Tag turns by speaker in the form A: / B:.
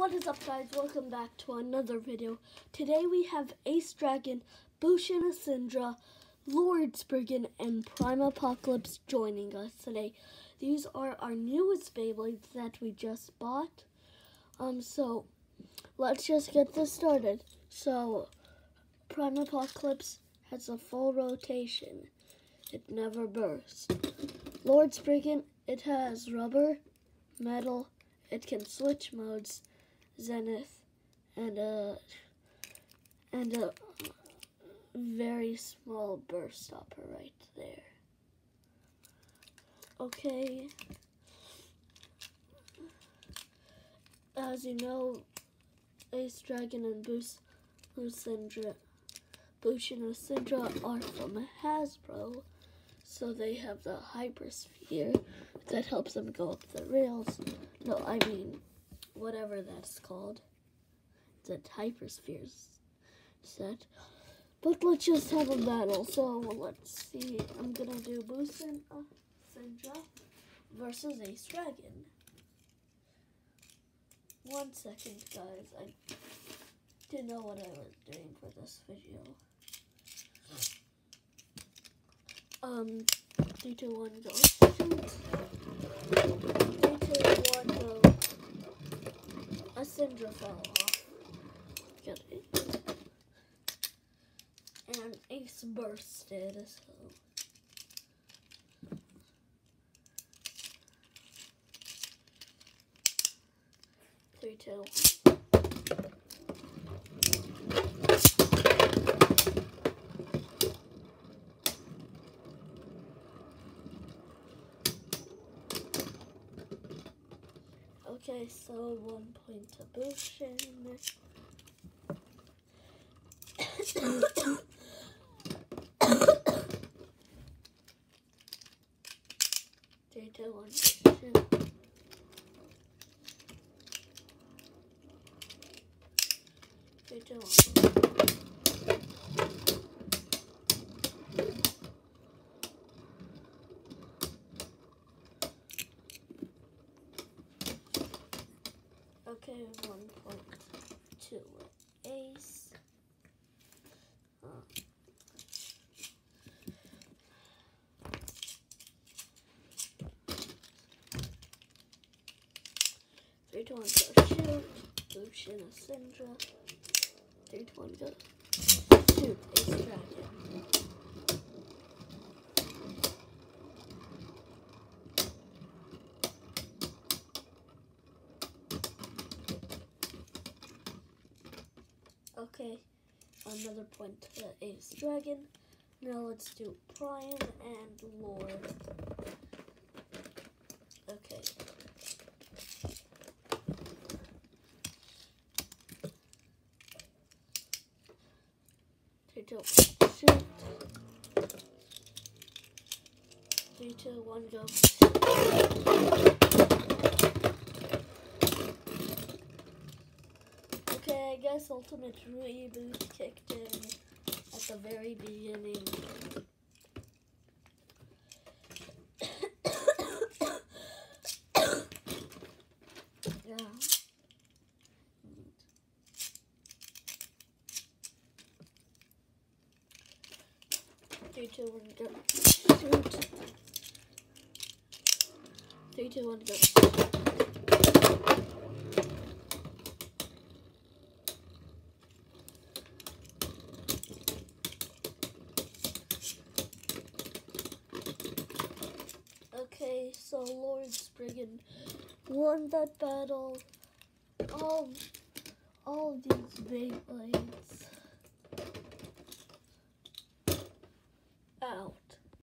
A: What is up guys, welcome back to another video. Today we have Ace Dragon, Bushin Asindra, Lord Spriggan, and Prime Apocalypse joining us today. These are our newest Beyblades that we just bought. Um, so, let's just get this started. So, Prime Apocalypse has a full rotation. It never bursts. Lord Spriggan, it has rubber, metal, it can switch modes, zenith, and a and a very small burst stopper right there. Okay. As you know, Ace Dragon and Boost Lucindra Bushin Lucindra are from Hasbro. So they have the hypersphere that helps them go up the rails. No, I mean, whatever that's called. The hypersphere set. But let's just have a battle. So let's see. I'm gonna do Bushin uh, versus Ace Dragon. One second, guys. I didn't know what I was doing for this video. Um, three, two, one, go. Three, two, one, go. A cinder fell off. And Ace bursted, so. Three, two, Okay, so one point Bushin. Three, two, one, Bushin. Three, two, one. Okay, one point Ace. Uh, Three to one go shoot. Bushin Asindra. Three to one go shoot. Ace Dragon. Okay, another point Ace Dragon. Now let's do Prime and Lord. Okay. Three, two, shoot. Three, two, one, go. Guess Ultimate Reboot kicked in at the very beginning. yeah. Three, two, one, go. Three, two, one, go. Okay, so Lord Spriggan won that battle. All, all these Beyblades